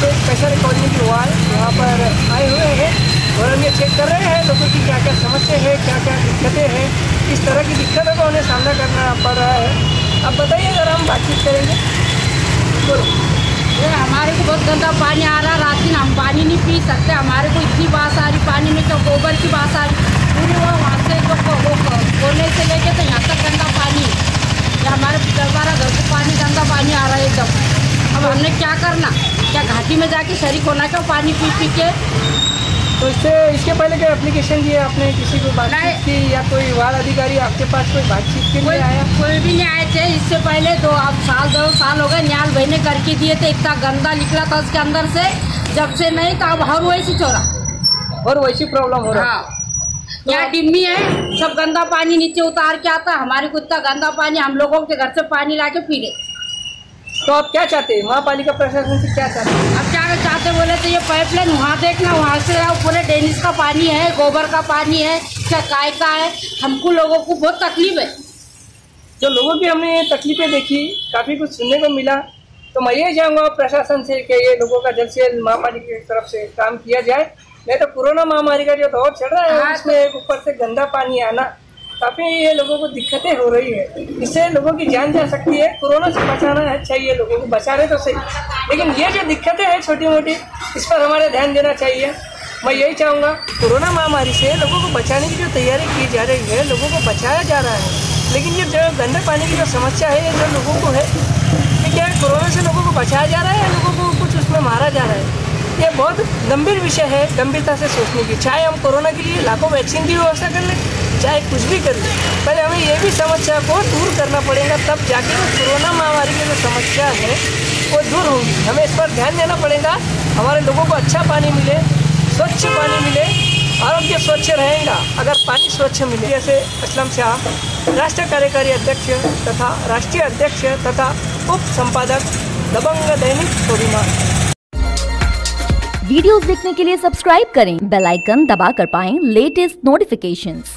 पे special economy की वाल यहाँ पर आए हुए हैं और हम ये चेक कर रहे हैं लोगों की क्या क्या समस्या है क्या क्या दिक्कतें हैं। किस तरह की दिक्कतों का उन्हें सामना करना पड़ रहा है। अब बताइए अगर हम बातचीत करेंगे। तो हमारे को बहुत गंदा पानी आ रहा रात दिन हम पानी नहीं पी सकते, हमारे को इतनी बास आ रही, पानी में तो गोबर की बास आ रही। पूरी वो वहाँ से तो कोने से लेके तो यहाँ तक गंदा पानी। हमारे दरबारा घर को पानी, गंदा पानी आ रहा है एकदम। अब हमने क्या करना? क्या घाटी में जाके शरीक होना क्या पानी पी पी के? तो इससे इसके पहले क्या एप्लीकेशन दिए आपने किसी को बातचीत की या कोई वार्ड अधिकारी आपके पास कोई बातचीत के लिए आया? कोई भी नहीं आए थे। इससे पहले दो अब साल दो साल हो गए न्याल बहने करके दिए थे। इतना गंदा निकला था उसके अंदर से। जब से नहीं तो अब हर वैसी चोरा। और वैसी प्रॉब्लम हो रहा। है। हाँ यहाँ डिम्मी है। सब गंदा पानी नीचे उतार के आता हमारे को इतना गंदा पानी हम लोगों के घर से पानी ला के पी ले तो आप क्या चाहते हैं? महापालिका प्रशासन से क्या चाहते हैं? अब क्या चाहते बोले तो ये पाइपलाइन वहाँ देखना वहाँ से आओ पूरे डेनिस का पानी है गोबर का पानी है क्या काय का है? हमको लोगों को बहुत तकलीफ़ है। जो लोगों की हमने तकलीफें देखी काफ़ी कुछ सुनने को मिला तो मैं ये चाहूँगा प्रशासन से कि ये लोगों का जल्द से जल्द महापालिका की तरफ़ से काम किया जाए। नहीं तो कोरोना महामारी का जो दौर चल रहा है हाँ, उसमें ऊपर से गंदा पानी आना काफ़ी ये लोगों को दिक्कतें हो रही है। इससे लोगों की जान जा सकती है। कोरोना से बचाना है, चाहिए लोगों को बचा रहे तो सही। लेकिन ये जो दिक्कतें हैं छोटी मोटी इस पर हमारे ध्यान देना चाहिए। मैं यही चाहूँगा, कोरोना महामारी से लोगों को बचाने की जो तैयारी की जा रही है, लोगों को बचाया जा रहा है। लेकिन ये जो गंदे पानी की जो समस्या है, ये जो लोगों को है कि क्या कोरोना से लोगों को बचाया जा रहा है या लोगों को कुछ उसमें मारा जा रहा है? ये बहुत गंभीर विषय है, गंभीरता से सोचने की। चाहे हम कोरोना के लिए लाखों वैक्सीन की व्यवस्था कर लें चाहे कुछ भी कर। लें पहले हमें ये भी समस्या को दूर करना पड़ेगा, तब जाके वो कोरोना महामारी की जो समस्या है, वो दूर होगी। हमें इस पर ध्यान देना पड़ेगा। हमारे लोगों को अच्छा पानी मिले, स्वच्छ पानी मिले, आरोग्य स्वच्छ रहेगा। अगर पानी स्वच्छ मिले, जैसे असलम शाह राष्ट्रीय कार्यकारी अध्यक्ष तथा राष्ट्रीय अध्यक्ष तथा उप संपादक दबंग दैनिक स्वाभिमान वीडियोस देखने के लिए सब्सक्राइब करें, बेल आइकन दबाकर पाएँ लेटेस्ट नोटिफिकेशंस।